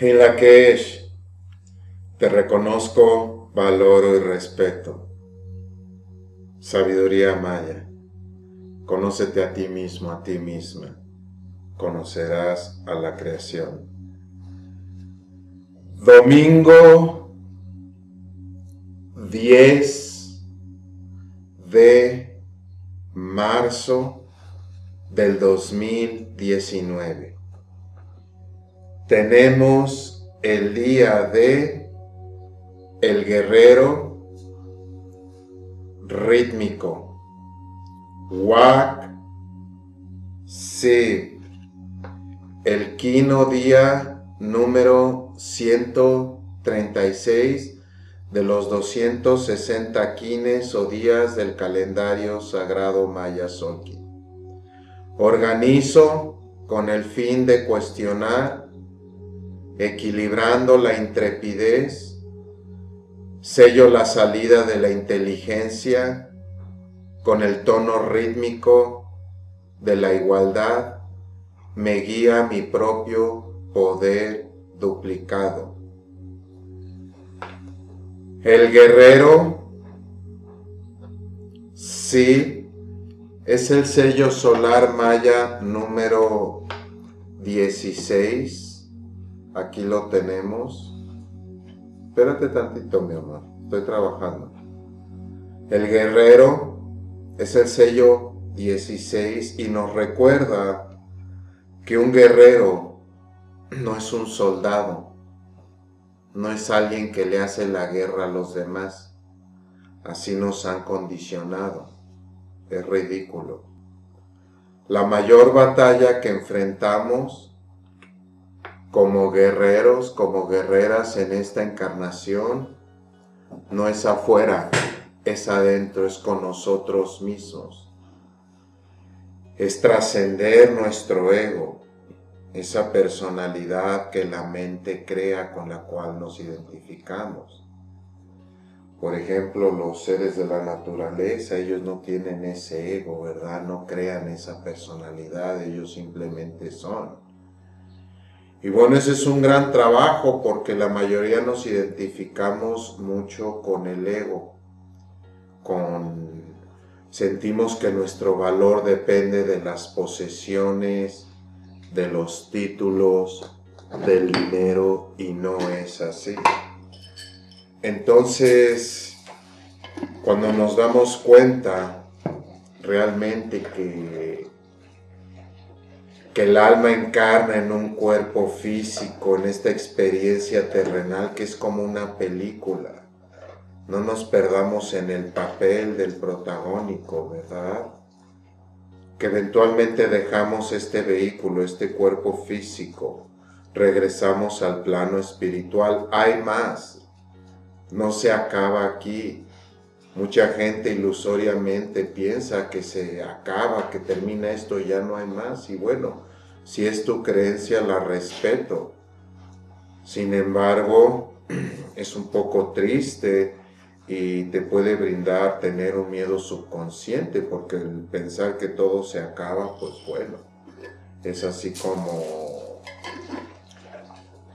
En la que te reconozco, valoro y respeto. Sabiduría maya. Conócete a ti mismo, a ti misma. Conocerás a la creación. Domingo 10 de marzo del 2019. Tenemos el día de el guerrero rítmico. Wak Si. El quino día número 136 de los 260 quines o días del calendario sagrado maya Solki. Organizo con el fin de cuestionar, equilibrando la intrepidez, sello la salida de la inteligencia con el tono rítmico de la igualdad, me guía mi propio poder duplicado. El guerrero, sí, es el sello solar maya número 16. Aquí lo tenemos. Espérate tantito, mi amor. Estoy trabajando. El guerrero es el sello 16 y nos recuerda que un guerrero no es un soldado, no es alguien que le hace la guerra a los demás. Así nos han condicionado. Es ridículo. La mayor batalla que enfrentamos como guerreros, como guerreras en esta encarnación, no es afuera, es adentro, es con nosotros mismos. Es trascender nuestro ego, esa personalidad que la mente crea con la cual nos identificamos. Por ejemplo, los seres de la naturaleza, ellos no tienen ese ego, ¿verdad? No crean esa personalidad, ellos simplemente son. Y bueno, ese es un gran trabajo porque la mayoría nos identificamos mucho con el ego, con sentimos que nuestro valor depende de las posesiones, de los títulos, del dinero y no es así. Entonces, cuando nos damos cuenta realmente que, que el alma encarna en un cuerpo físico, en esta experiencia terrenal que es como una película, no nos perdamos en el papel del protagónico, ¿verdad? que eventualmente dejamos este vehículo, este cuerpo físico, regresamos al plano espiritual. Hay más, no se acaba aquí. Mucha gente ilusoriamente piensa que se acaba, que termina esto y ya no hay más. Y bueno, si es tu creencia, la respeto. Sin embargo, es un poco triste y te puede brindar tener un miedo subconsciente, porque el pensar que todo se acaba, pues bueno, es así como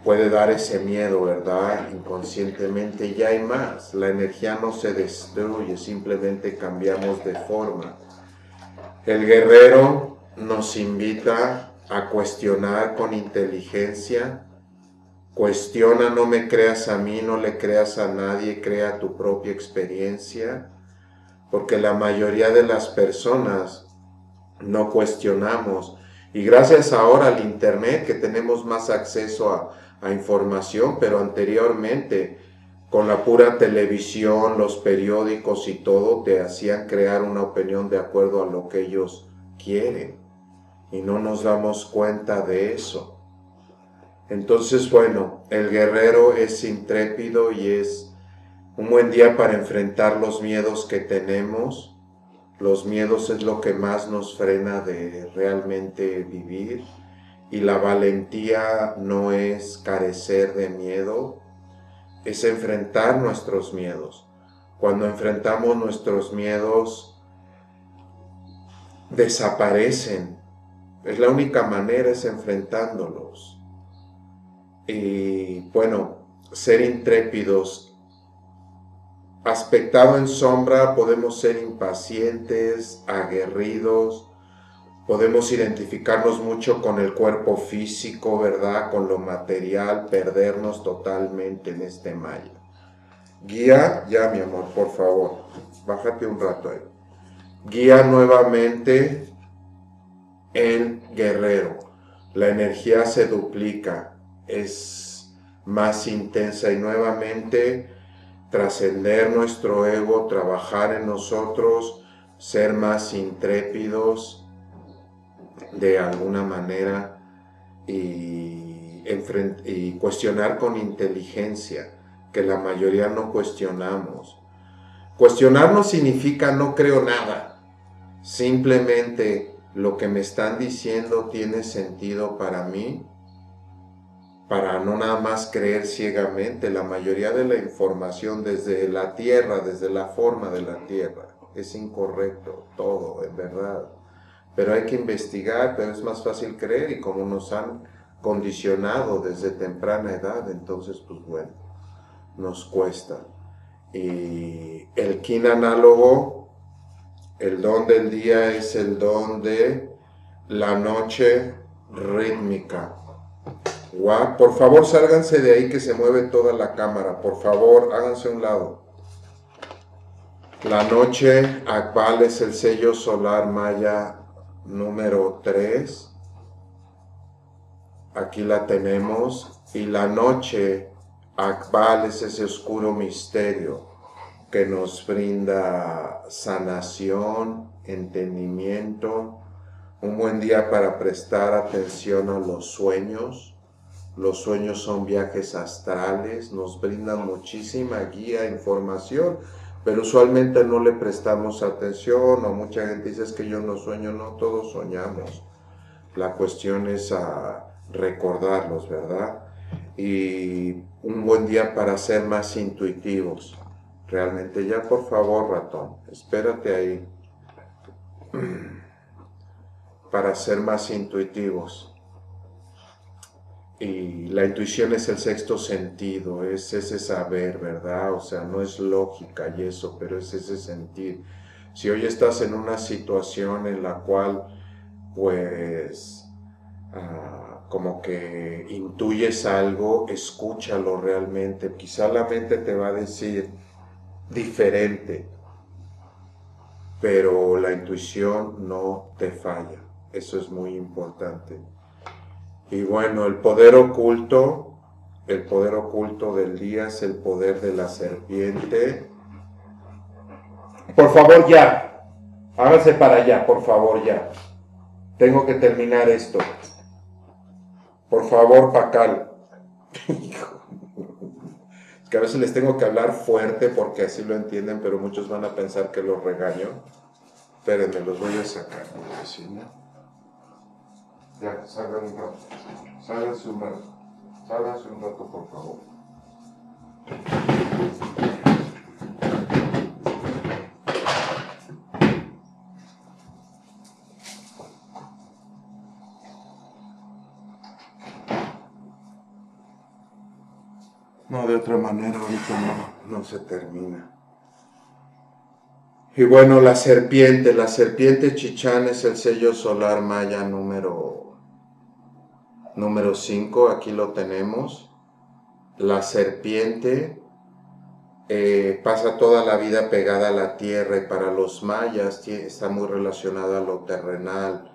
puede dar ese miedo, ¿verdad? Inconscientemente ya hay más, la energía no se destruye, simplemente cambiamos de forma. El guerrero nos invita a cuestionar con inteligencia, Cuestiona, no me creas a mí, no le creas a nadie, crea tu propia experiencia, porque la mayoría de las personas no cuestionamos. Y gracias ahora al Internet que tenemos más acceso a, a información, pero anteriormente con la pura televisión, los periódicos y todo te hacían crear una opinión de acuerdo a lo que ellos quieren. Y no nos damos cuenta de eso. Entonces, bueno, el guerrero es intrépido y es un buen día para enfrentar los miedos que tenemos. Los miedos es lo que más nos frena de realmente vivir y la valentía no es carecer de miedo, es enfrentar nuestros miedos. Cuando enfrentamos nuestros miedos, desaparecen. Es la única manera, es enfrentándolos Y bueno, ser intrépidos. Aspectado en sombra, podemos ser impacientes, aguerridos, podemos identificarnos mucho con el cuerpo físico, ¿verdad? Con lo material, perdernos totalmente en este maya. Guía, ya mi amor, por favor, bájate un rato ahí. Guía nuevamente el guerrero. La energía se duplica, es más intensa y nuevamente trascender nuestro ego, trabajar en nosotros, ser más intrépidos de alguna manera y, cuestionar con inteligencia, que la mayoría no cuestionamos. Cuestionar no significa no creo nada, simplemente lo que me están diciendo tiene sentido para mí, para no nada más creer ciegamente. La mayoría de la información desde la tierra, desde la forma de la tierra, es incorrecto, todo, en verdad. Pero hay que investigar, pero es más fácil creer y como nos han condicionado desde temprana edad, entonces pues bueno, nos cuesta. Y el kin análogo el don del día es el don de la noche rítmica. Por favor, sálganse de ahí que se mueve toda la cámara. Por favor, háganse a un lado. La noche Akbal es el sello solar maya número 3. Aquí la tenemos. Y la noche Akbal es ese oscuro misterio que nos brinda sanación, entendimiento, un buen día para prestar atención a los sueños. Los sueños son viajes astrales, nos brindan muchísima guía, información, pero usualmente no le prestamos atención o mucha gente dice que yo no sueño, no, todos soñamos. La cuestión es a recordarlos, ¿verdad? Y un buen día para ser más intuitivos realmente. Ya por favor, ratón, espérate ahí para ser más intuitivos. Y la intuición es el sexto sentido, es ese saber, ¿verdad? O sea, no es lógica y eso, pero es ese sentir. Si hoy estás en una situación en la cual, pues, ah, como que intuyes algo, escúchalo realmente. Quizá la mente te va a decir, diferente, pero la intuición no te falla. Eso es muy importante. Y bueno, el poder oculto, el poder oculto del día es el poder de la serpiente. Por favor, ya. Hágase para allá, por favor, ya. Tengo que terminar esto. Por favor, Pacal. que a veces les tengo que hablar fuerte porque así lo entienden, pero muchos van a pensar que los regaño. Espérenme, los voy a sacar, Ya, salgan un rato. Sálganse un rato. Sálganse un rato, por favor. No, de otra manera ahorita no, no se termina. Y bueno, la serpiente, la serpiente chichán es el sello solar maya número número 5, aquí lo tenemos. La serpiente eh, pasa toda la vida pegada a la tierra y para los mayas está muy relacionada a lo terrenal,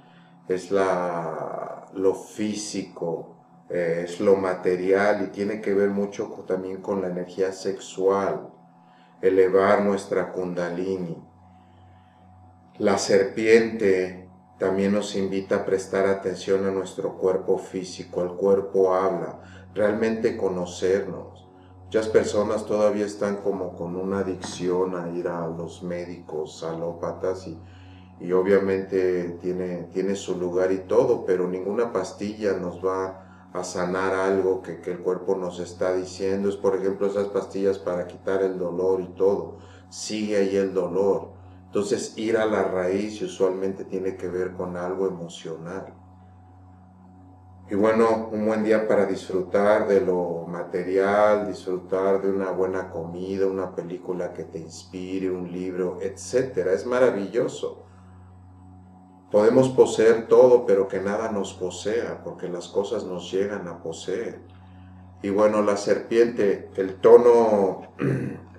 es lo físico, eh, es lo material y tiene que ver mucho también con la energía sexual, elevar nuestra kundalini. La serpiente también nos invita a prestar atención a nuestro cuerpo físico, el cuerpo habla, realmente conocernos. Muchas personas todavía están como con una adicción a ir a los médicos alópatas y, y obviamente tiene, tiene su lugar y todo, pero ninguna pastilla nos va a sanar algo que, el cuerpo nos está diciendo. Es por ejemplo esas pastillas para quitar el dolor y todo. Sigue ahí el dolor. Entonces ir a la raíz usualmente tiene que ver con algo emocional. Y bueno, un buen día para disfrutar de lo material, disfrutar de una buena comida, una película que te inspire, un libro, etc. Es maravilloso. Podemos poseer todo, pero que nada nos posea, porque las cosas nos llegan a poseer. Y bueno, la serpiente, el tono,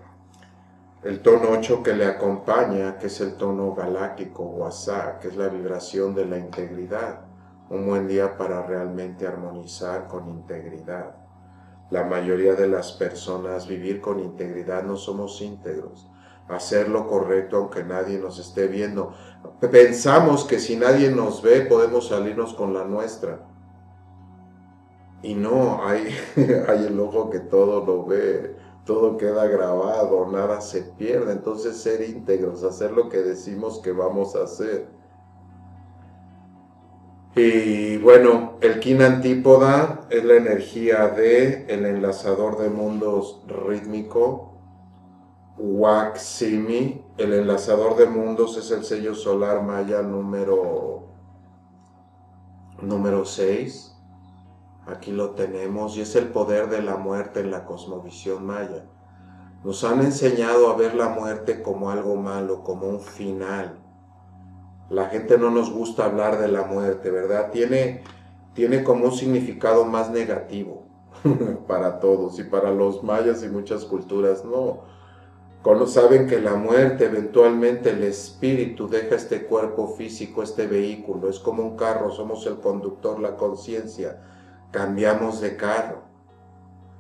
el tono 8 que le acompaña, que es el tono galáctico, WhatsApp, que es la vibración de la integridad un buen día para realmente armonizar con integridad. La mayoría de las personas vivir con integridad no somos íntegros. Hacer lo correcto aunque nadie nos esté viendo. Pensamos que si nadie nos ve podemos salirnos con la nuestra. Y no, hay, hay el ojo que todo lo ve, todo queda grabado, nada se pierde. Entonces ser íntegros, hacer lo que decimos que vamos a hacer. Y bueno, el kin antípoda es la energía de el enlazador de mundos rítmico. Waximi, el enlazador de mundos es el sello solar maya número número 6. Aquí lo tenemos y es el poder de la muerte en la cosmovisión maya. Nos han enseñado a ver la muerte como algo malo, como un final la gente no nos gusta hablar de la muerte, ¿verdad? Tiene, tiene como un significado más negativo para todos y para los mayas y muchas culturas, no. Cuando saben que la muerte, eventualmente el espíritu deja este cuerpo físico, este vehículo, es como un carro, somos el conductor, la conciencia, cambiamos de carro.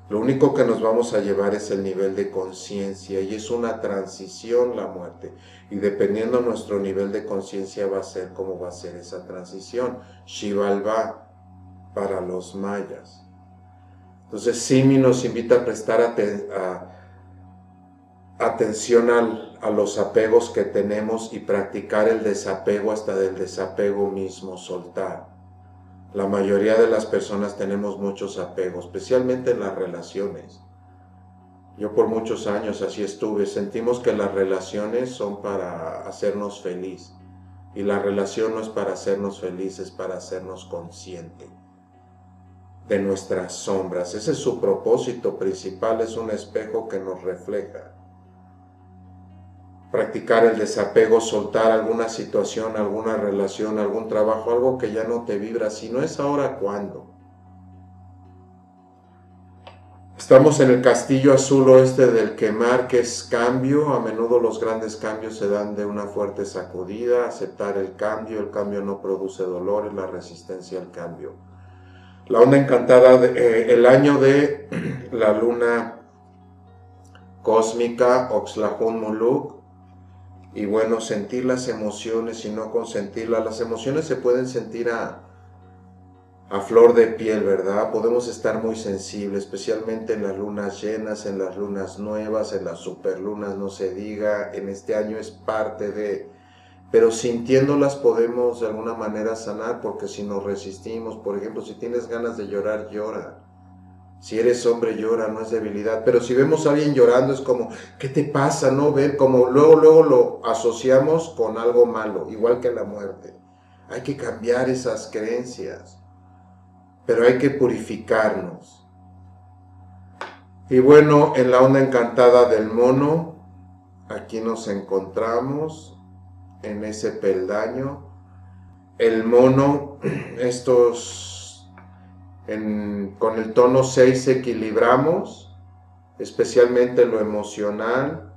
Lo único que nos vamos a llevar es el nivel de conciencia y es una transición la muerte. Y dependiendo nuestro nivel de conciencia va a ser cómo va a ser esa transición. Shivalva para los mayas. Entonces Simi nos invita a prestar atención a los apegos que tenemos y practicar el desapego hasta del desapego mismo, soltar. La mayoría de las personas tenemos muchos apegos, especialmente en las relaciones. Yo por muchos años así estuve. Sentimos que las relaciones son para hacernos feliz. Y la relación no es para hacernos felices, es para hacernos consciente de nuestras sombras. Ese es su propósito principal, es un espejo que nos refleja practicar el desapego, soltar alguna situación, alguna relación, algún trabajo, algo que ya no te vibra. Si no es ahora, ¿cuándo? Estamos en el castillo azul oeste del quemar, que es cambio. A menudo los grandes cambios se dan de una fuerte sacudida. Aceptar el cambio, el cambio no produce dolor, es la resistencia al cambio. La onda encantada, eh, el año de la luna cósmica, Oxlahun Muluk, y bueno, sentir las emociones y no consentirlas. Las emociones se pueden sentir a, a flor de piel, ¿verdad? Podemos estar muy sensibles, especialmente en las lunas llenas, en las lunas nuevas, en las superlunas, no se diga, en este año es parte de... Pero sintiéndolas podemos de alguna manera sanar, porque si nos resistimos, por ejemplo, si tienes ganas de llorar, llora. Si eres hombre llora, no es debilidad. Pero si vemos a alguien llorando es como, ¿qué te pasa? No ver, como luego, luego lo asociamos con algo malo, igual que la muerte. Hay que cambiar esas creencias, pero hay que purificarnos. Y bueno, en la onda encantada del mono, aquí nos encontramos en ese peldaño. El mono, estos con el tono 6 equilibramos, especialmente lo emocional.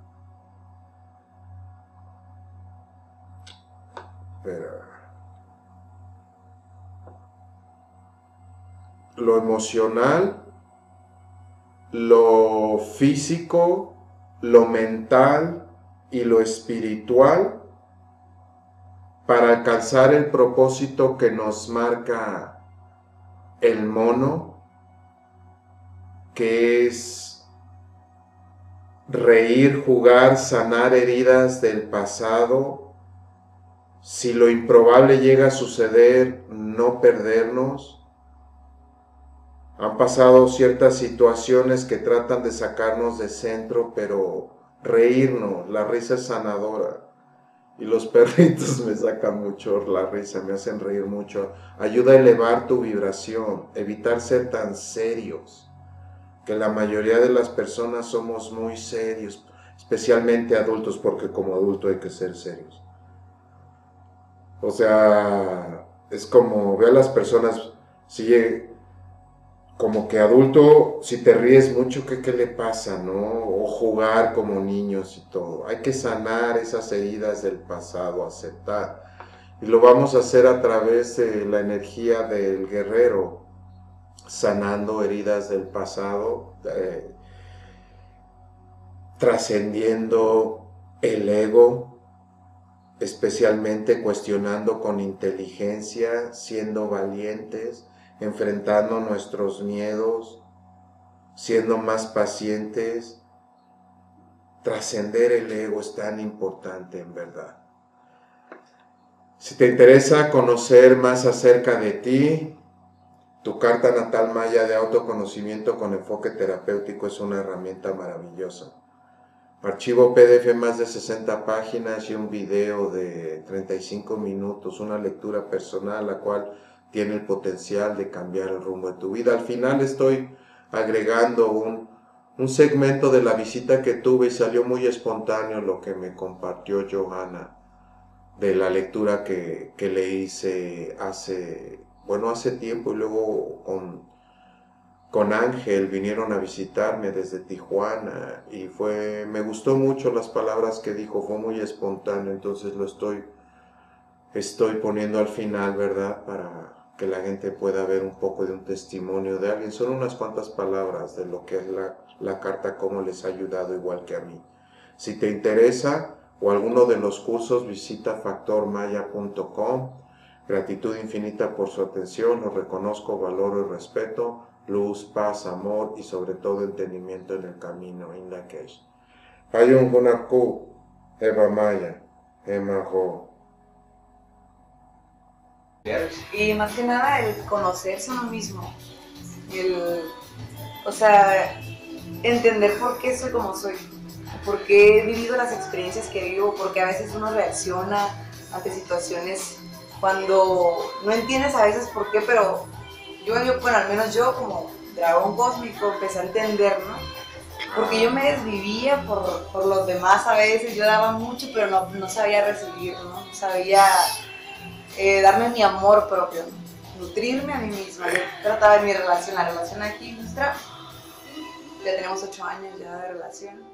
Lo emocional, lo físico, lo mental y lo espiritual para alcanzar el propósito que nos marca el mono, que es reír, jugar, sanar heridas del pasado. Si lo improbable llega a suceder, no perdernos. Han pasado ciertas situaciones que tratan de sacarnos de centro, pero reírnos, la risa es sanadora. Y los perritos me sacan mucho la risa, me hacen reír mucho. Ayuda a elevar tu vibración, evitar ser tan serios, que la mayoría de las personas somos muy serios, especialmente adultos, porque como adulto hay que ser serios. O sea, es como, ve a las personas, sigue como que adulto, si te ríes mucho, ¿qué, ¿qué le pasa, no? O jugar como niños y todo. Hay que sanar esas heridas del pasado, aceptar. Y lo vamos a hacer a través de la energía del guerrero, sanando heridas del pasado, eh, trascendiendo el ego, especialmente cuestionando con inteligencia, siendo valientes, enfrentando nuestros miedos, siendo más pacientes. Trascender el ego es tan importante en verdad. Si te interesa conocer más acerca de ti, tu carta natal maya de autoconocimiento con enfoque terapéutico es una herramienta maravillosa. Archivo PDF más de 60 páginas y un video de 35 minutos, una lectura personal, la cual tiene el potencial de cambiar el rumbo de tu vida. Al final estoy agregando un, segmento de la visita que tuve y salió muy espontáneo lo que me compartió Johanna de la lectura que, que le hice hace, bueno, hace tiempo y luego con con Ángel vinieron a visitarme desde Tijuana y fue, me gustó mucho las palabras que dijo, fue muy espontáneo, entonces lo estoy, estoy poniendo al final, ¿verdad? Para que la gente pueda ver un poco de un testimonio de alguien. Son unas cuantas palabras de lo que es la, la carta, cómo les ha ayudado igual que a mí. Si te interesa o alguno de los cursos, visita factormaya.com. Gratitud infinita por su atención, lo reconozco, valoro y respeto luz, paz, amor y sobre todo entendimiento en el camino, Indakesh. Hayun Gunaku, Eva Maya, Emajo. Y más que nada el conocerse uno mismo, el, o sea, entender por qué soy como soy, por qué he vivido las experiencias que vivo, porque a veces uno reacciona ante situaciones cuando no entiendes a veces por qué, pero yo, bueno, al menos yo como dragón cósmico empecé a entender, ¿no? Porque yo me desvivía por, por los demás a veces, yo daba mucho, pero no, no sabía recibir, ¿no? Sabía eh, darme mi amor propio, nutrirme a mí misma. Yo trataba de mi relación, la relación aquí nuestra, ya tenemos ocho años ya de relación